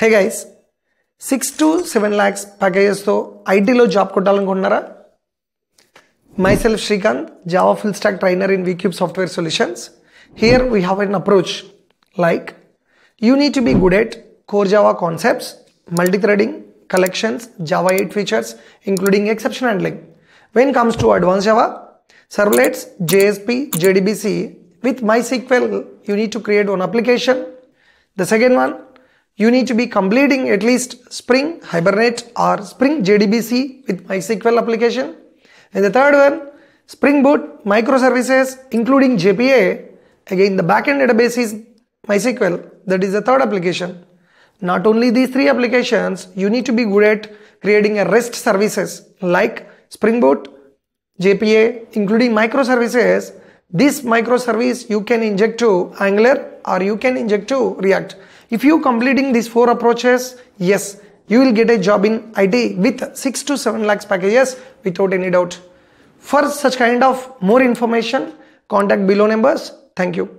Hey guys six to seven lakhs ప్యాకేజెస్తో ఐటీలో job కొట్టాలనుకుంటున్నారా myself Srikanth, Java full stack trainer in VCube Software Solutions. Here we have an approach like you need to be good at core Java concepts, multi-threading, collections, Java 8 features, including exception handling. When it comes to advanced Java, servlets, JSP, JDBC, with MySQL, you need to create one application. The second one, you need to be completing at least Spring Hibernate or Spring JDBC with MySQL application. And the third one, Spring Boot microservices including JPA. Again, the backend database is MySQL. That is the third application. Not only these three applications, you need to be good at creating a REST services like Spring Boot, JPA, including microservices. This microservice you can inject to Angular or you can inject to React. If you completing these four approaches, yes, you will get a job in IT with 6 to 7 lakhs packages without any doubt. For such kind of more information, contact below numbers. Thank you.